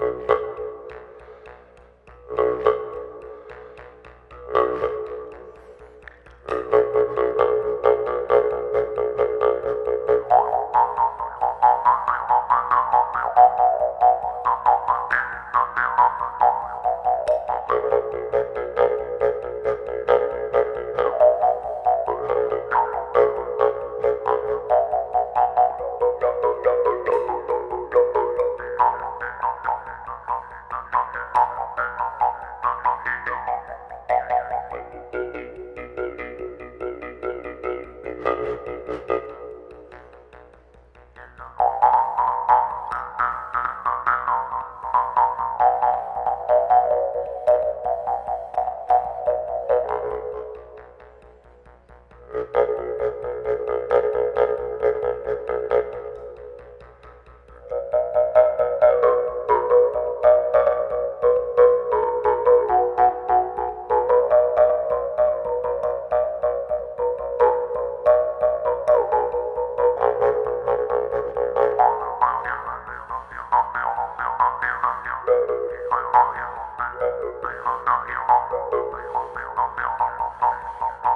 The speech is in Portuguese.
Uh-huh. you. Thank you.